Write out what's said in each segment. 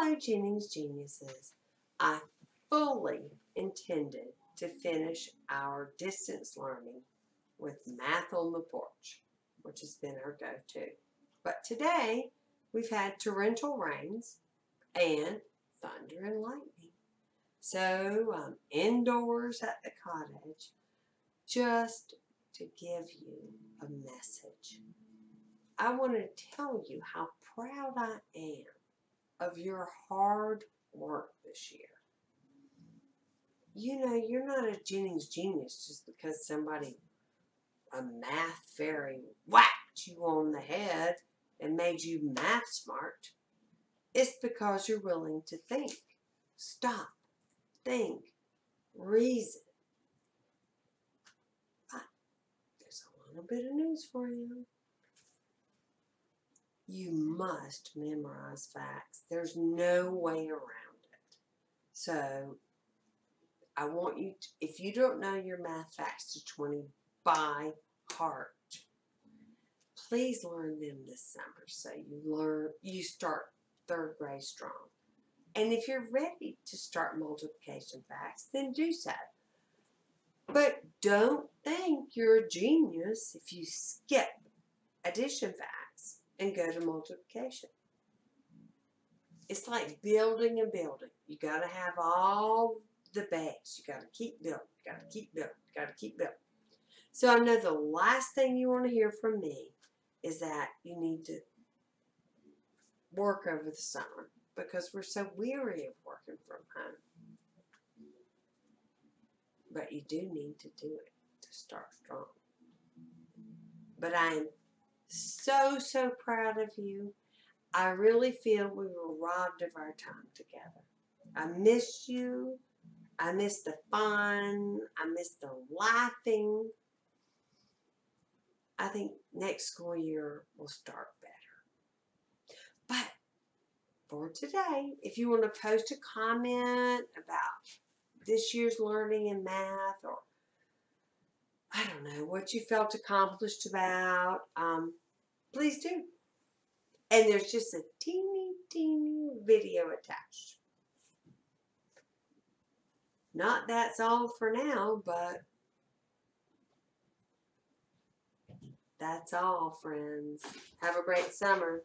Hello, Jennings Geniuses. I fully intended to finish our distance learning with Math on the Porch, which has been our go-to. But today, we've had torrential rains and thunder and lightning. So I'm indoors at the cottage just to give you a message. I want to tell you how proud I am of your hard work this year. You know, you're not a Jennings genius just because somebody, a math fairy, whacked you on the head and made you math smart. It's because you're willing to think, stop, think, reason. But there's a little bit of news for you you must memorize facts. There's no way around it. So I want you, to, if you don't know your math facts to 20 by heart, please learn them this summer so you learn, you start third grade strong. And if you're ready to start multiplication facts, then do so. But don't think you're a genius if you skip addition facts and go to multiplication. It's like building and building. You got to have all the base. You got to keep building. Got to keep building. Got to keep building. So I know the last thing you want to hear from me is that you need to work over the summer because we're so weary of working from home. But you do need to do it to start strong. But I am so, so proud of you. I really feel we were robbed of our time together. I miss you. I miss the fun. I miss the laughing. I think next school year will start better. But for today, if you want to post a comment about this year's learning in math or I don't know, what you felt accomplished about, um, please do. And there's just a teeny, teeny video attached. Not that's all for now, but that's all, friends. Have a great summer.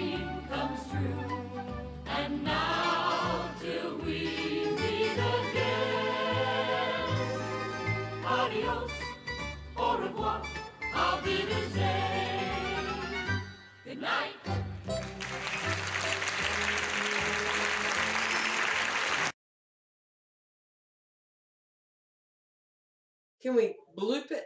Adios, au revoir. Good night. Can we bloop it?